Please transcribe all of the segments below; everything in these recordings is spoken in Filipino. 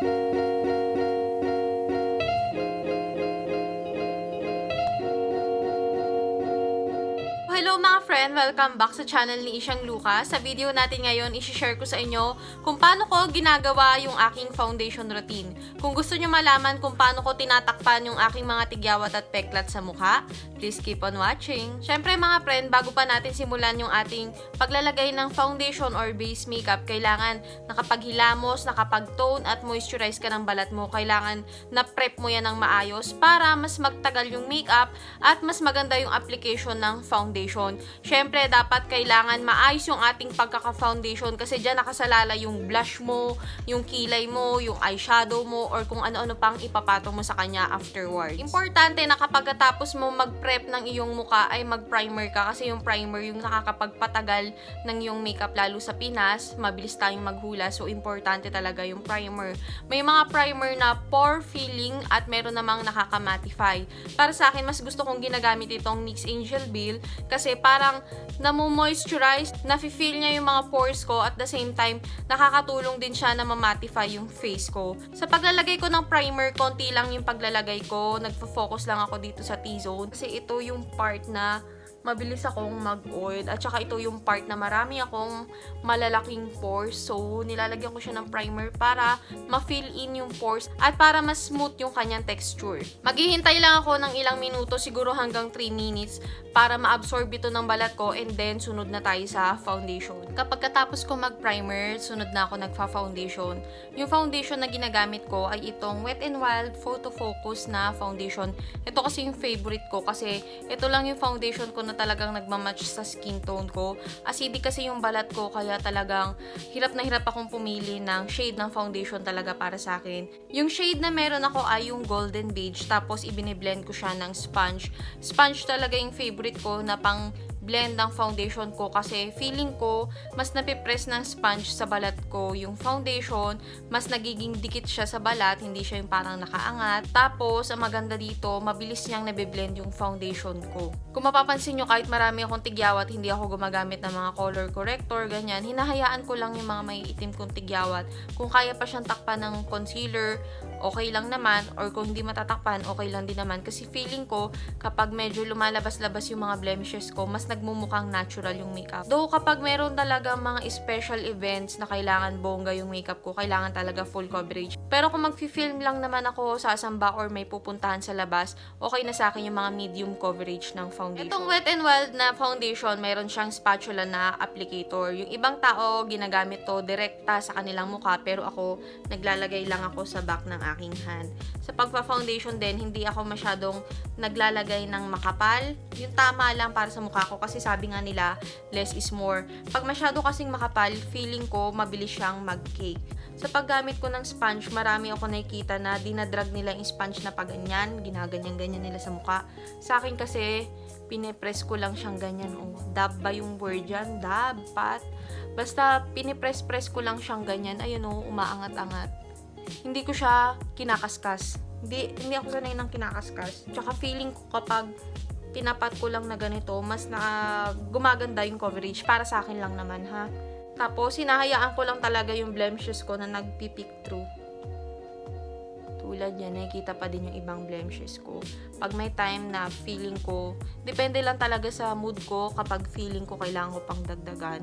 thank you Friend! Welcome back sa channel ni Isyang Lucas. Sa video natin ngayon, isi-share ko sa inyo kung paano ko ginagawa yung aking foundation routine. Kung gusto nyo malaman kung paano ko tinatakpan yung aking mga tigyawat at peklat sa mukha, please keep on watching. Syempre mga friend, bago pa natin simulan yung ating paglalagay ng foundation or base makeup, kailangan nakapaghilamos, nakapag-tone at moisturize ka ng balat mo. Kailangan na prep mo yan ng maayos para mas magtagal yung makeup at mas maganda yung application ng foundation foundation. Syempre, dapat kailangan maayos yung ating pagkaka-foundation kasi dyan nakasalala yung blush mo, yung kilay mo, yung eyeshadow mo, or kung ano-ano pang ipapatong mo sa kanya afterwards. Importante na kapag tapos mo mag-prep ng iyong muka ay mag-primer ka kasi yung primer yung nakakapagpatagal ng iyong makeup lalo sa Pinas, mabilis tayong maghula so importante talaga yung primer. May mga primer na pore filling at meron namang nakaka-mattify. Para sa akin, mas gusto kong ginagamit itong NYX Angel kasi kasi parang namo-moisturize, nafe-feel niya yung mga pores ko at the same time, nakakatulong din siya na ma-mattify yung face ko. Sa paglalagay ko ng primer, konti lang yung paglalagay ko. Nagfo-focus lang ako dito sa T-zone kasi ito yung part na mabilis akong mag-oil. At saka ito yung part na marami akong malalaking pores. So, nilalagyan ko siya ng primer para ma-fill in yung pores at para mas smooth yung kanyang texture. Maghihintay lang ako ng ilang minuto, siguro hanggang 3 minutes para ma-absorb ito ng balat ko and then sunod na tayo sa foundation. Kapag katapos ko mag-primer, sunod na ako nagfa-foundation. Yung foundation na ginagamit ko ay itong Wet n Wild Photo Focus na foundation. Ito kasi yung favorite ko kasi ito lang yung foundation ko na talagang nagmamatch sa skin tone ko. Acidic kasi yung balat ko, kaya talagang hirap na hirap akong pumili ng shade ng foundation talaga para sa akin. Yung shade na meron ako ay yung golden beige, tapos ibiniblend ko siya ng sponge. Sponge talaga yung favorite ko na pang blend ng foundation ko kasi feeling ko mas napipress ng sponge sa balat ko yung foundation, mas nagiging dikit siya sa balat, hindi siya yung parang nakaangat. Tapos, ang maganda dito, mabilis niyang nabiblend yung foundation ko. Kung mapapansin nyo, kahit marami akong tigyawat, hindi ako gumagamit ng mga color corrector, ganyan, hinahayaan ko lang yung mga may itim kong tigyawat. Kung kaya pa siyang takpan ng concealer, okay lang naman, or kung hindi matatakpan, okay lang din naman. Kasi feeling ko, kapag medyo lumalabas-labas yung mga blemishes ko, mas nagmumukhang natural yung makeup. Though kapag meron talaga mga special events na kailangan bongga yung makeup ko, kailangan talaga full coverage. Pero kung mag-film lang naman ako sa sasamba or may pupuntahan sa labas, okay na sa akin yung mga medium coverage ng foundation. Itong Wet n Wild na foundation, mayroon siyang spatula na applicator. Yung ibang tao, ginagamit to direkta sa kanilang mukha, pero ako, naglalagay lang ako sa back ng aking hand. Sa pagpa-foundation din, hindi ako masyadong naglalagay ng makapal. Yung tama lang para sa mukha ko kasi sabi nga nila, less is more. Pag masyado kasing makapal, feeling ko mabilis siyang mag-cake. Sa paggamit ko ng sponge, marami ako nakikita na dinadrag nila yung sponge na paganyan, ginaganyan-ganyan nila sa mukha. Sa akin kasi, pinipress ko lang siyang ganyan. Oh, dab ba yung word dyan? Dab, pat. Basta, pinipress-press ko lang siyang ganyan. Ayun oh, umaangat-angat. Hindi ko siya kinakaskas. Hindi, hindi ako sanay ng kinakaskas. Tsaka feeling ko kapag tinapat ko lang na ganito, mas na gumaganda yung coverage. Para sa akin lang naman, ha. Tapos, hinahayaan ko lang talaga yung blemishes ko na nagpipick through. Tulad yan, nakikita pa din yung ibang blemishes ko. Pag may time na feeling ko, depende lang talaga sa mood ko kapag feeling ko kailangan ko pang dagdagan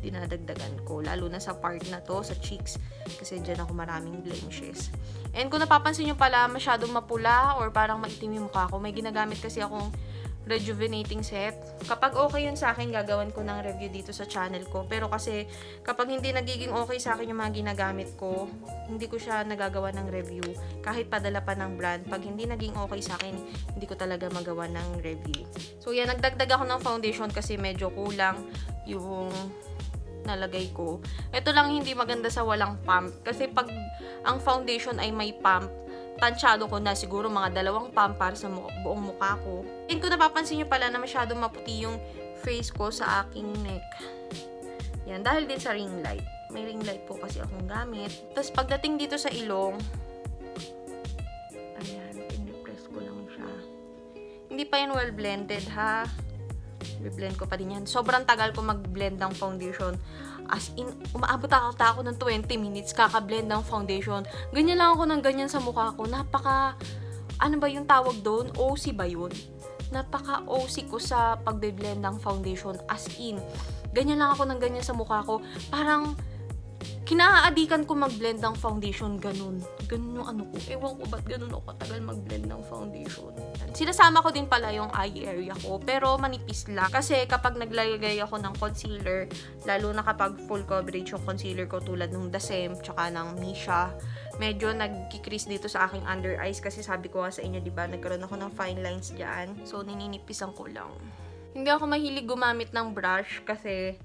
dinadagdagan ko. Lalo na sa part na to, sa cheeks. Kasi dyan ako maraming blemishes. And kung napapansin nyo pala, masyadong mapula or parang maitim yung mukha ko, may ginagamit kasi akong rejuvenating set. Kapag okay yun sa akin, gagawan ko ng review dito sa channel ko. Pero kasi, kapag hindi nagiging okay sa akin yung mga ginagamit ko, hindi ko siya nagagawa ng review. Kahit padala pa ng brand, pag hindi naging okay sa akin, hindi ko talaga magawa ng review. So, yan, nagdagdag ako ng foundation kasi medyo kulang yung nalagay ko. Ito lang hindi maganda sa walang pump. Kasi pag ang foundation ay may pump, tansyado ko na siguro mga dalawang pump para sa buong mukha ko. And kung napapansin nyo pala na masyado maputi yung face ko sa aking neck. Yan, dahil din sa ring light. May ring light po kasi akong gamit. Tapos pagdating dito sa ilong, ayan, pinipress ko lang siya. Hindi pa yan well blended ha. I-blend ko pa din yan. Sobrang tagal ko mag-blend ng foundation. As in, umaabot ata ako ng 20 minutes kaka-blend ng foundation. Ganyan lang ako ng ganyan sa mukha ko. Napaka, ano ba yung tawag doon? OC ba yun? Napaka OC ko sa pagbe-blend ng foundation. As in, ganyan lang ako ng ganyan sa mukha ko. Parang, kinaaadikan ko mag-blend ng foundation, ganun. Ganun yung ano ko. Ewan ko ba't ganun ako katagal mag-blend ng foundation. Sinasama ko din pala yung eye area ko, pero manipis lang. Kasi kapag naglalagay ako ng concealer, lalo na kapag full coverage yung concealer ko tulad ng Dasem, tsaka ng Misha, medyo nagkikrease dito sa aking under eyes kasi sabi ko nga sa inyo, di ba, nagkaroon ako ng fine lines dyan. So, nininipisan ko lang. Hindi ako mahilig gumamit ng brush kasi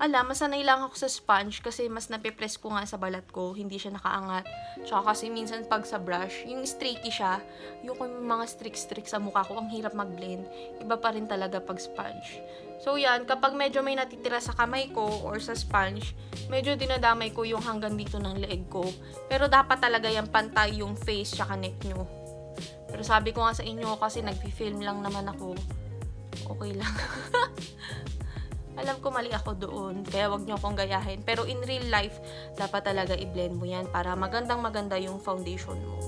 alam, masanay lang ako sa sponge kasi mas napipress ko nga sa balat ko, hindi siya nakaangat. Tsaka kasi minsan pag sa brush, yung streaky siya, yung mga streak-streak sa mukha ko, ang hirap mag-blend. Iba pa rin talaga pag sponge. So yan, kapag medyo may natitira sa kamay ko or sa sponge, medyo dinadamay ko yung hanggang dito ng leeg ko. Pero dapat talaga yung pantay yung face tsaka neck nyo. Pero sabi ko nga sa inyo kasi nagpi-film lang naman ako. Okay lang. Alam ko mali ako doon, kaya wag niyo akong gayahin. Pero in real life, dapat talaga i-blend mo yan para magandang maganda yung foundation mo.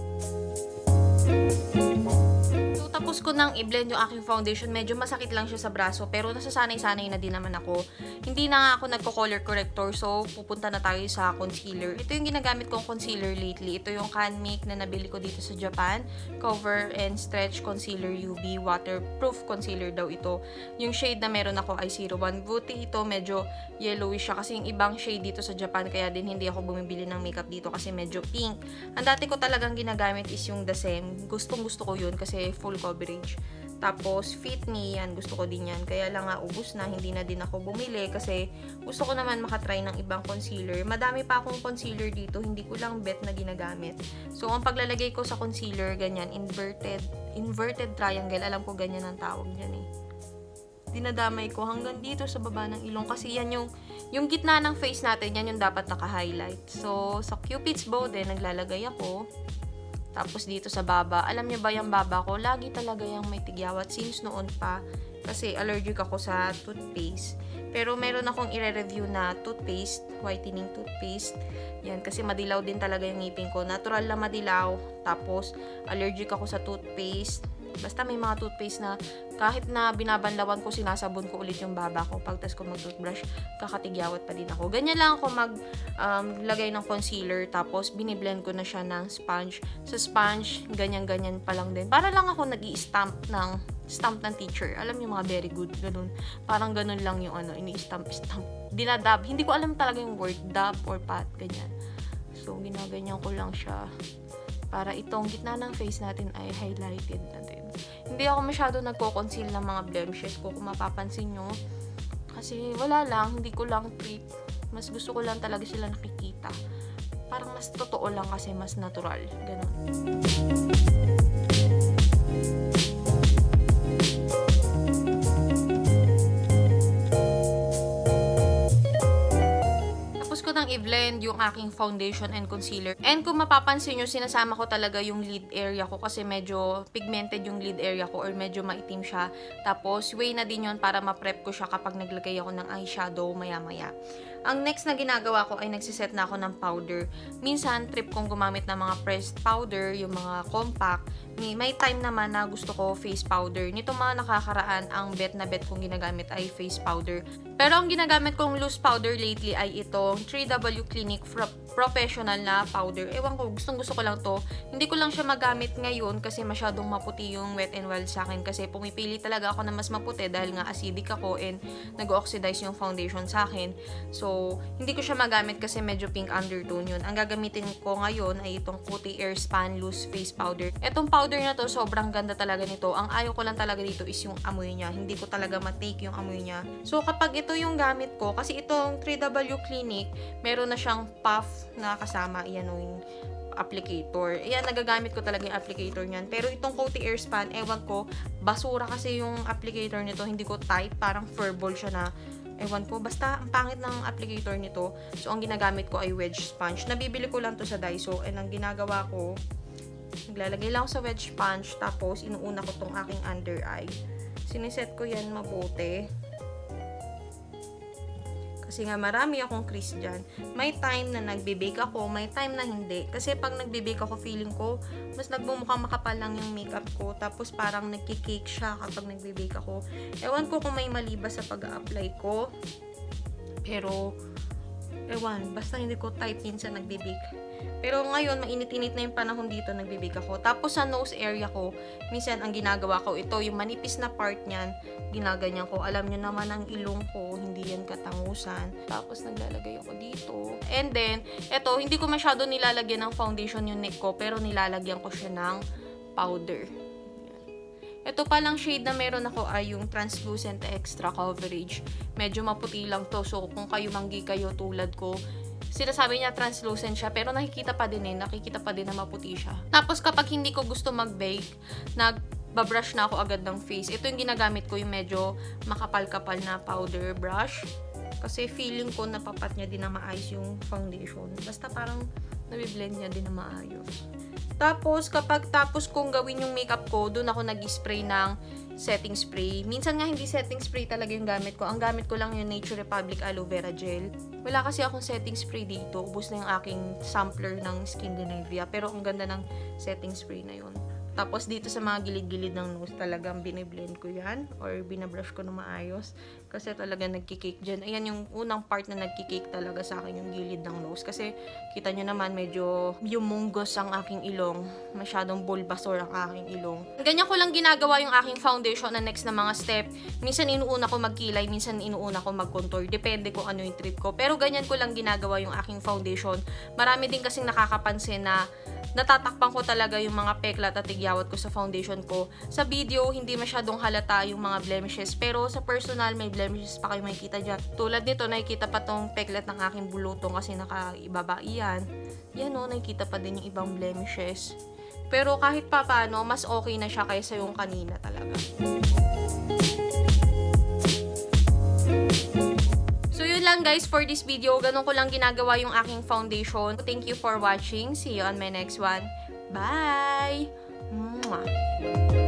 Tapos ko nang i-blend yung aking foundation, medyo masakit lang siya sa braso, pero nasasanay-sanay na din naman ako. Hindi na nga ako nagko-color corrector, so pupunta na tayo sa concealer. Ito yung ginagamit kong concealer lately. Ito yung Canmake na nabili ko dito sa Japan. Cover and Stretch Concealer UV Waterproof Concealer daw ito. Yung shade na meron ako ay 01. Buti ito medyo yellowish siya kasi yung ibang shade dito sa Japan, kaya din hindi ako bumibili ng makeup dito kasi medyo pink. Ang dati ko talagang ginagamit is yung the same. Gustong gusto ko yun kasi full coverage. Tapos, Fit Me, yan. Gusto ko din yan. Kaya lang nga, ubus na. Hindi na din ako bumili kasi gusto ko naman makatry ng ibang concealer. Madami pa akong concealer dito. Hindi ko lang bet na ginagamit. So, ang paglalagay ko sa concealer, ganyan, inverted, inverted triangle. Alam ko ganyan ang tawag dyan eh. Dinadamay ko hanggang dito sa baba ng ilong. Kasi yan yung, yung gitna ng face natin, yan yung dapat naka-highlight. So, sa Cupid's bow din, naglalagay ako. Tapos dito sa baba, alam niyo ba yung baba ko, lagi talaga yung may tigyawat since noon pa. Kasi allergic ako sa toothpaste. Pero meron akong i-review na toothpaste, whitening toothpaste. Yan, kasi madilaw din talaga yung ngipin ko. Natural na madilaw. Tapos, allergic ako sa toothpaste. Basta may mga toothpaste na kahit na binabanlawan ko, sinasabon ko ulit yung baba ko. Pagtas ko mag-toothbrush, kakatigyawat pa din ako. Ganyan lang ako maglagay um, ng concealer, tapos biniblend ko na siya ng sponge. Sa sponge, ganyan-ganyan pa lang din. Para lang ako nag stamp ng stamp ng teacher. Alam niyo mga very good, ganun. Parang ganun lang yung ano, ini-stamp, stamp. Dinadab. Hindi ko alam talaga yung word, dab or pat, ganyan. So, ginaganyan ko lang siya para itong gitna ng face natin ay highlighted na. Hindi ako masyado nagko-conceal ng mga blemishes ko kung mapapansin nyo. Kasi wala lang, hindi ko lang treat. Mas gusto ko lang talaga sila nakikita. Parang mas totoo lang kasi mas natural. Ganun. I-blend yung aking foundation and concealer. And kung mapapansin nyo, sinasama ko talaga yung lid area ko kasi medyo pigmented yung lid area ko or medyo maitim siya. Tapos, way na din yon para ma-prep ko siya kapag naglagay ako ng eyeshadow maya-maya. Ang next na ginagawa ko ay nagsiset na ako ng powder. Minsan, trip kong gumamit ng mga pressed powder, yung mga compact. May, may time naman na gusto ko face powder. Nito mga nakakaraan, ang bet na bet kong ginagamit ay face powder. Pero ang ginagamit kong loose powder lately ay itong 3W Clinic professional na powder. Ewan ko, gustong gusto ko lang to. Hindi ko lang siya magamit ngayon kasi masyadong maputi yung Wet n Wild sa akin kasi pumipili talaga ako na mas maputi dahil nga acidic ako and nag-oxidize yung foundation sa akin. So, hindi ko siya magamit kasi medyo pink undertone yun. Ang gagamitin ko ngayon ay itong Coty Airspan Loose Face Powder. Etong powder na to, sobrang ganda talaga nito. Ang ayaw ko lang talaga dito is yung amoy niya. Hindi ko talaga matake yung amoy niya. So, kapag ito yung gamit ko, kasi itong 3W Clinic, meron na siyang puff na kasama, yan yung applicator. Yan, nagagamit ko talaga yung applicator niyan. Pero itong Coty Airspan, ewan ko, basura kasi yung applicator nito, hindi ko tight, parang furball siya na ewan ko, basta ang pangit ng applicator nito. So, ang ginagamit ko ay wedge sponge. Nabibili ko lang to sa Daiso, and ang ginagawa ko, naglalagay lang ako sa wedge sponge, tapos inuuna ko tong aking under eye. Siniset ko yan mabuti Kasi nga marami akong dyan. May time na nagbe-bake ako, may time na hindi. Kasi pag nagbe-bake ako, feeling ko, mas nagbumukhang makapal lang yung makeup ko. Tapos parang nagki-cake siya kapag nagbe-bake ako. Ewan ko kung may mali ba sa pag-apply ko. Pero, ewan, basta hindi ko type minsan nagbe-bake. Pero ngayon, mainit-init na yung panahon dito, nagbibig ako. Tapos sa nose area ko, minsan ang ginagawa ko, ito yung manipis na part niyan, ginaganyan ko. Alam nyo naman ang ilong ko, hindi yan katangusan. Tapos naglalagay ako dito. And then, ito, hindi ko masyado nilalagyan ng foundation yung neck ko, pero nilalagyan ko siya ng powder. Ito palang shade na meron ako ay yung translucent extra coverage. Medyo maputi lang to. So, kung kayo manggi kayo tulad ko, sinasabi niya translucent siya, pero nakikita pa din eh, nakikita pa din na maputi siya. Tapos kapag hindi ko gusto mag-bake, nagbabrush na ako agad ng face. Ito yung ginagamit ko, yung medyo makapal-kapal na powder brush. Kasi feeling ko napapat niya din na maayos yung foundation. Basta parang nabiblend niya din na maayos. Tapos, kapag tapos kong gawin yung makeup ko, doon ako nag-spray ng setting spray. Minsan nga hindi setting spray talaga yung gamit ko. Ang gamit ko lang yung Nature Republic Aloe Vera Gel. Wala kasi akong setting spray dito. Ubus na yung aking sampler ng Skindinavia. Pero ang ganda ng setting spray na yun. Tapos dito sa mga gilid-gilid ng nose, talagang biniblend ko yan or binabrush ko na maayos. Kasi talaga nagkikake dyan. Ayan yung unang part na nagkikake talaga sa akin yung gilid ng nose. Kasi kita nyo naman medyo yumunggos ang aking ilong. Masyadong bulbasor ang aking ilong. Ganyan ko lang ginagawa yung aking foundation na next na mga step. Minsan inuuna ko magkilay, minsan inuuna ko mag-contour. Depende kung ano yung trip ko. Pero ganyan ko lang ginagawa yung aking foundation. Marami din kasing nakakapansin na natatakpan ko talaga yung mga peklat at tigyawat ko sa foundation ko. Sa video, hindi masyadong halata yung mga blemishes. Pero sa personal, may blemishes pa kayo makikita dyan. Tulad nito, nakikita pa tong peklat ng aking bulutong kasi nakaibaba iyan. Yan o, nakikita pa din yung ibang blemishes. Pero kahit pa paano, mas okay na siya kaysa yung kanina talaga. Lang guys for this video. Ganun ko lang ginagawa yung aking foundation. Thank you for watching. See you on my next one. Bye! Mwah!